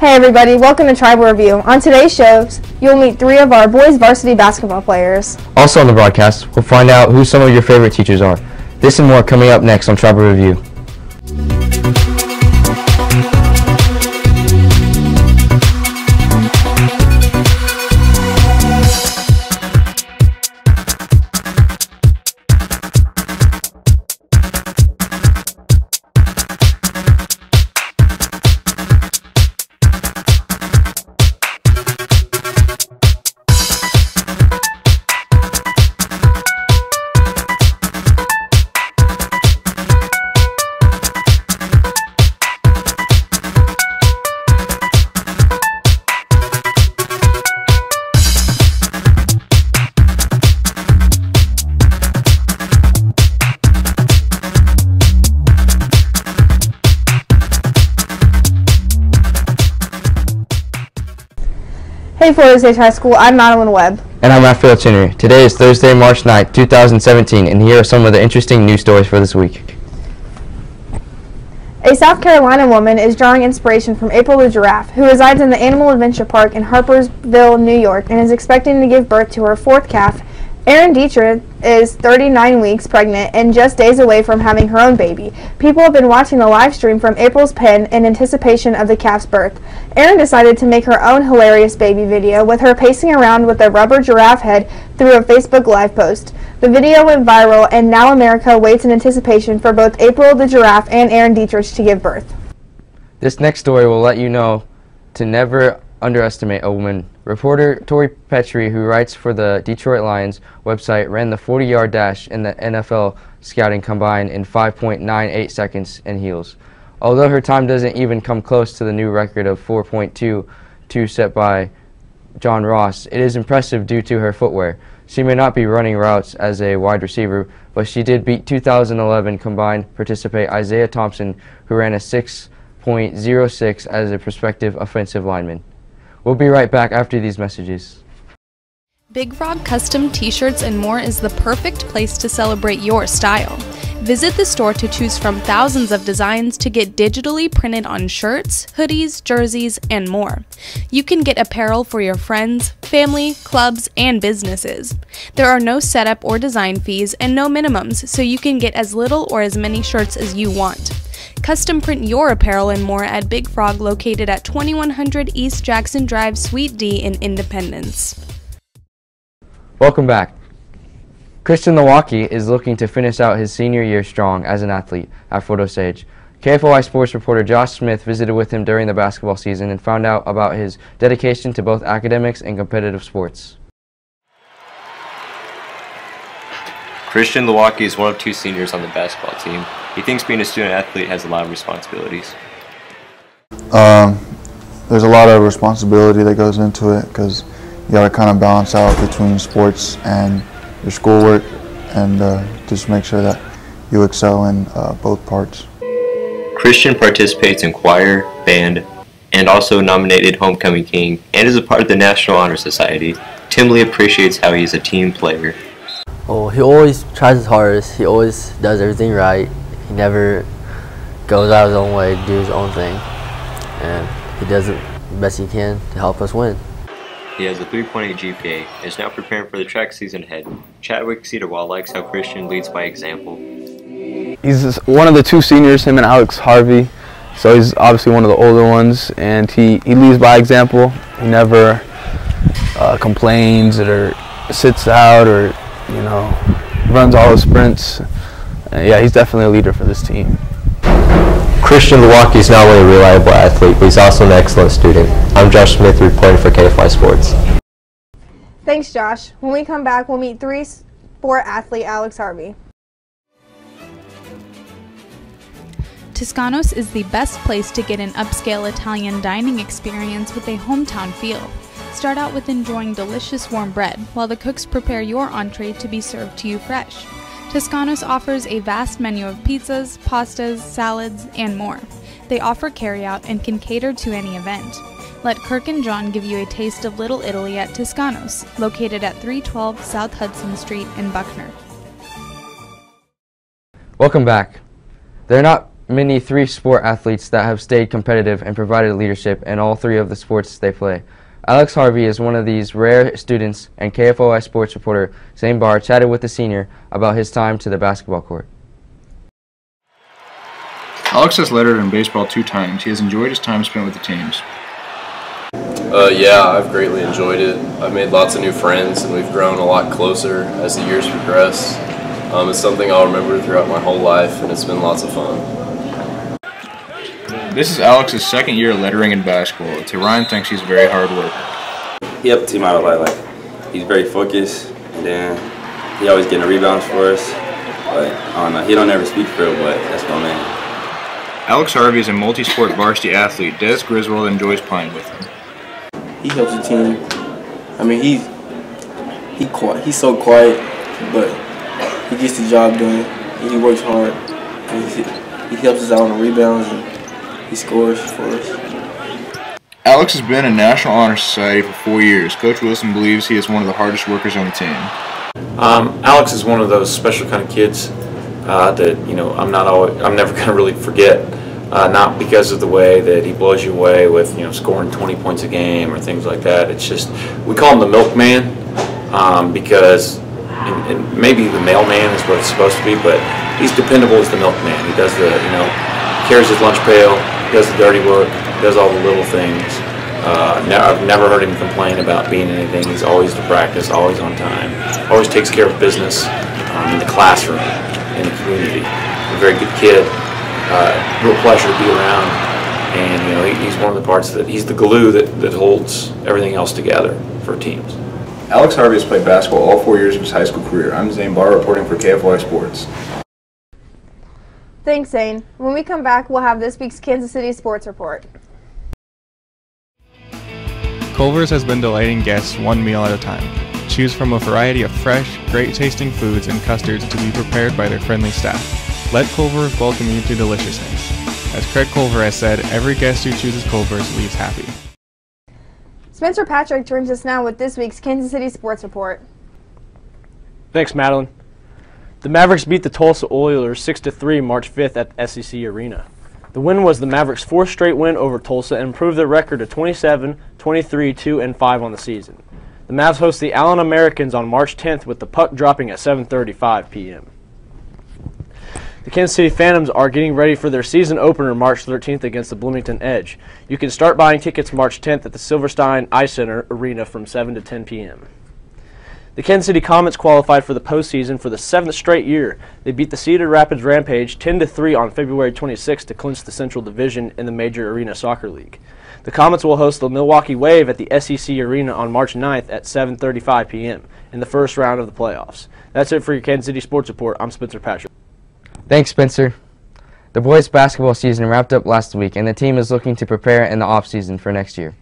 Hey everybody, welcome to Tribal Review. On today's show, you'll meet three of our boys varsity basketball players. Also on the broadcast, we'll find out who some of your favorite teachers are. This and more coming up next on Tribal Review. Hey Fort Osage High School, I'm Madeline Webb. And I'm Raphael Chinnery. Today is Thursday, March 9th, 2017, and here are some of the interesting news stories for this week. A South Carolina woman is drawing inspiration from April the giraffe, who resides in the Animal Adventure Park in Harpersville, New York, and is expecting to give birth to her fourth calf Erin Dietrich is 39 weeks pregnant and just days away from having her own baby. People have been watching the live stream from April's pen in anticipation of the calf's birth. Erin decided to make her own hilarious baby video with her pacing around with a rubber giraffe head through a Facebook Live post. The video went viral and now America waits in anticipation for both April the giraffe and Erin Dietrich to give birth. This next story will let you know to never underestimate a woman. Reporter Tori Petry, who writes for the Detroit Lions website, ran the 40-yard dash in the NFL scouting combine in 5.98 seconds in heels. Although her time doesn't even come close to the new record of 4.22 set by John Ross, it is impressive due to her footwear. She may not be running routes as a wide receiver, but she did beat 2011 combined participant Isaiah Thompson, who ran a 6.06 as a prospective offensive lineman. We'll be right back after these messages. Big Frog Custom T-shirts and more is the perfect place to celebrate your style. Visit the store to choose from thousands of designs to get digitally printed on shirts, hoodies, jerseys, and more. You can get apparel for your friends, family, clubs, and businesses. There are no setup or design fees and no minimums, so you can get as little or as many shirts as you want. Custom print your apparel and more at Big Frog located at 2100 East Jackson Drive, Suite D in Independence. Welcome back. Christian Nowacki is looking to finish out his senior year strong as an athlete at Fort Osage. KFOI sports reporter Josh Smith visited with him during the basketball season and found out about his dedication to both academics and competitive sports. Christian Nowacki is one of two seniors on the basketball team. He thinks being a student athlete has a lot of responsibilities. Um, there's a lot of responsibility that goes into it because you got to kind of balance out between sports and your schoolwork and uh, just make sure that you excel in uh, both parts. Christian participates in choir, band, and also nominated Homecoming King and is a part of the National Honor Society. Tim Lee appreciates how he is a team player. Well, he always tries his hardest. He always does everything right. He never goes out his own way to do his own thing. And he does the best he can to help us win. He has a 3.8 GPA and is now preparing for the track season ahead. Chadwick Cedarwall likes how Christian leads by example. He's one of the two seniors, him and Alex Harvey. So he's obviously one of the older ones, and he, he leads by example. He never uh, complains or sits out or you know, runs all his sprints. Uh, yeah, he's definitely a leader for this team. Christian Nowacki is not only a reliable athlete, but he's also an excellent student. I'm Josh Smith reporting for KFY Sports. Thanks, Josh. When we come back, we'll meet three sport athlete Alex Harvey. Toscanos is the best place to get an upscale Italian dining experience with a hometown feel. Start out with enjoying delicious warm bread while the cooks prepare your entree to be served to you fresh. Toscanos offers a vast menu of pizzas, pastas, salads, and more. They offer carryout and can cater to any event. Let Kirk and John give you a taste of Little Italy at Toscanos, located at 312 South Hudson Street in Buckner. Welcome back. There are not many three sport athletes that have stayed competitive and provided leadership in all three of the sports they play. Alex Harvey is one of these rare students, and KFOI sports reporter Zane Barr chatted with the senior about his time to the basketball court. Alex has lettered in baseball two times. He has enjoyed his time spent with the teams. Uh, yeah, I've greatly enjoyed it. I've made lots of new friends, and we've grown a lot closer as the years progress. Um, it's something I'll remember throughout my whole life, and it's been lots of fun. This is Alex's second year lettering in basketball. To Ryan thinks he's very hard worker. He helped the team out a lot. Like he's very focused, and then he always getting rebounds for us. But I don't know, he don't ever speak for it, but that's my man. Alex Harvey is a multi-sport varsity athlete. Des Griswold enjoys playing with him. He helps the team. I mean, he's he quiet. He's so quiet, but he gets the job done. And he works hard. And he, he helps us out on the rebounds and he scores for us. Alex has been in National Honor Society for four years. Coach Wilson believes he is one of the hardest workers on the team. Um, Alex is one of those special kind of kids uh, that you know I'm not always I'm never going to really forget. Uh, not because of the way that he blows you away with you know scoring 20 points a game or things like that. It's just we call him the milkman um, because and, and maybe the mailman is what it's supposed to be, but he's dependable as the milkman. He does the you know carries his lunch pail, does the dirty work, does all the little things. Uh, I've never heard him complain about being anything. He's always to practice, always on time, always takes care of business um, in the classroom, in the community. A very good kid uh, real pleasure to be around. And you know, he, he's one of the parts that he's the glue that, that holds everything else together for teams. Alex Harvey has played basketball all four years of his high school career. I'm Zane Barr reporting for KFY Sports. Thanks, Zane. When we come back, we'll have this week's Kansas City Sports Report. Culver's has been delighting guests one meal at a time. Choose from a variety of fresh, great tasting foods and custards to be prepared by their friendly staff. Let Culver's welcome you to deliciousness. As Craig Culver has said, every guest who chooses Culver's leaves happy. Spencer Patrick joins us now with this week's Kansas City Sports Report. Thanks, Madeline. The Mavericks beat the Tulsa Oilers 6-3 March 5th at SEC Arena. The win was the Mavericks' fourth straight win over Tulsa and improved their record to 27, 23, 2, and 5 on the season. The Mavs host the Allen Americans on March 10th with the puck dropping at 7.35 p.m. The Kansas City Phantoms are getting ready for their season opener March 13th against the Bloomington Edge. You can start buying tickets March 10th at the Silverstein Eye Center Arena from 7 to 10 p.m. The Kansas City Comets qualified for the postseason for the seventh straight year. They beat the Cedar Rapids Rampage 10-3 on February 26 to clinch the Central Division in the Major Arena Soccer League. The Comets will host the Milwaukee Wave at the SEC Arena on March 9th at 7.35 p.m. in the first round of the playoffs. That's it for your Kansas City Sports Report. I'm Spencer Patrick. Thanks, Spencer. The boys' basketball season wrapped up last week, and the team is looking to prepare in the offseason for next year.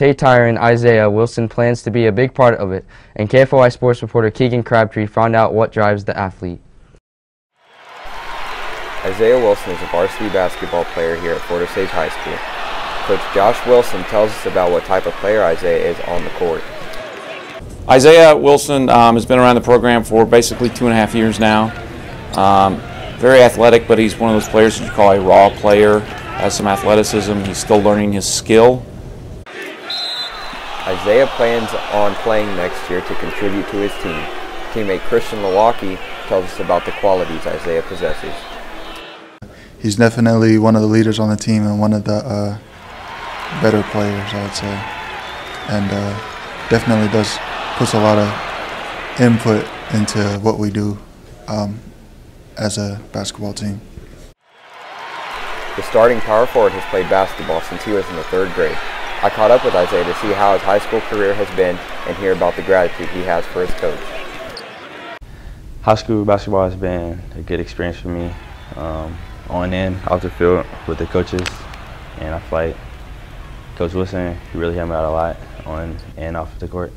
Tate Tyre and Isaiah Wilson plans to be a big part of it, and KFOI sports reporter Keegan Crabtree found out what drives the athlete. Isaiah Wilson is a varsity basketball player here at Fort Osage High School. Coach Josh Wilson tells us about what type of player Isaiah is on the court. Isaiah Wilson um, has been around the program for basically two and a half years now. Um, very athletic, but he's one of those players that you call a raw player. Has some athleticism. He's still learning his skill. Isaiah plans on playing next year to contribute to his team. Teammate Christian Nowacki tells us about the qualities Isaiah possesses. He's definitely one of the leaders on the team and one of the uh, better players, I would say. And uh, definitely does puts a lot of input into what we do. Um, as a basketball team. The starting power forward has played basketball since he was in the third grade. I caught up with Isaiah to see how his high school career has been and hear about the gratitude he has for his coach. High school basketball has been a good experience for me. Um, on and off the field with the coaches, and I fight. Coach Wilson, he really helped me out a lot on and off the court.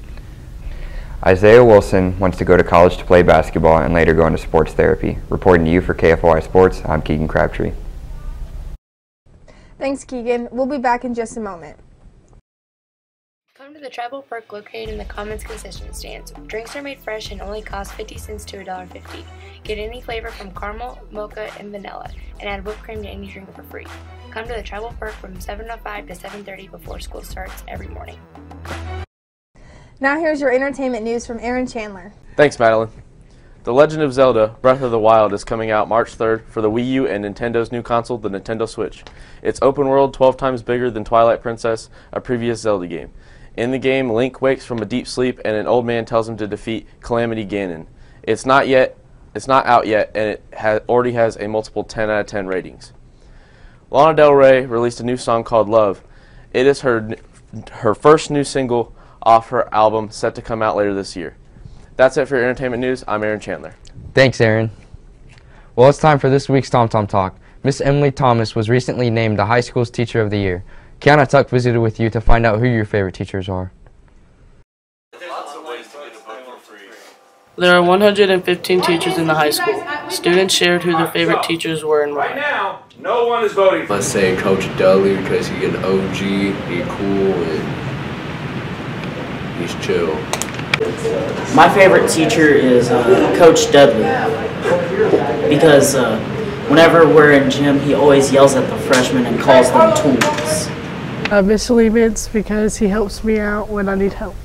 Isaiah Wilson wants to go to college to play basketball and later go into sports therapy. Reporting to you for KFOI Sports, I'm Keegan Crabtree. Thanks, Keegan. We'll be back in just a moment. Come to the Tribal Perk located in the Commons concession stands. Drinks are made fresh and only cost 50 cents to $1.50. Get any flavor from caramel, mocha, and vanilla, and add whipped cream to any drink for free. Come to the Tribal Perk from 7.05 to 7.30 before school starts every morning. Now here's your entertainment news from Aaron Chandler. Thanks, Madeline. The Legend of Zelda Breath of the Wild is coming out March 3rd for the Wii U and Nintendo's new console, the Nintendo Switch. It's open world, 12 times bigger than Twilight Princess, a previous Zelda game. In the game, Link wakes from a deep sleep and an old man tells him to defeat Calamity Ganon. It's not yet it's not out yet and it ha already has a multiple 10 out of 10 ratings. Lana Del Rey released a new song called Love. It is her her first new single off her album set to come out later this year. That's it for your entertainment news. I'm Aaron Chandler. Thanks, Aaron. Well, it's time for this week's Tom Tom Talk. Miss Emily Thomas was recently named the high school's Teacher of the Year. Kiana Tuck visited with you to find out who your favorite teachers are. There are 115 teachers in the high school. Students shared who their favorite teachers were and why. now, no one is voting. Let's say Coach Dudley because he's an OG, he's cool, and he's chill. My favorite teacher is uh, Coach Dudley because uh, whenever we're in gym, he always yells at the freshmen and calls them tools. Uh, Mr. Leibitz because he helps me out when I need help.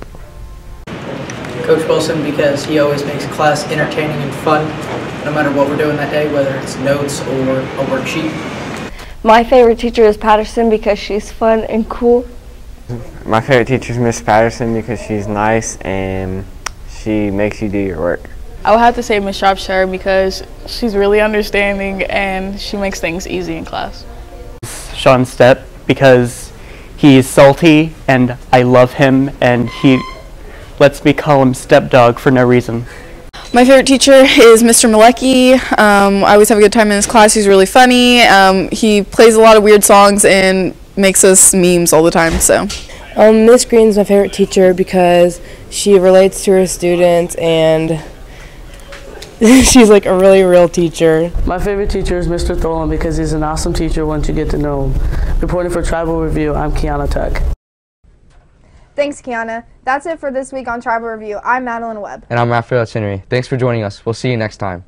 Coach Wilson because he always makes class entertaining and fun, no matter what we're doing that day, whether it's notes or a worksheet. My favorite teacher is Patterson because she's fun and cool. My favorite teacher is Miss Patterson because she's nice and she makes you do your work. I would have to say Miss Shropshire because she's really understanding and she makes things easy in class. Sean Stepp because he's salty and I love him and he lets me call him stepdog for no reason. My favorite teacher is Mr. Malecki. Um, I always have a good time in his class. He's really funny. Um, he plays a lot of weird songs and makes us memes all the time. So, um, Miss Green's my favorite teacher because she relates to her students and she's like a really real teacher. My favorite teacher is Mr. Tholen because he's an awesome teacher once you get to know him. Reporting for Tribal Review, I'm Kiana Tuck. Thanks, Kiana. That's it for this week on Tribal Review. I'm Madeline Webb. And I'm Raphael Chinnery. Thanks for joining us. We'll see you next time.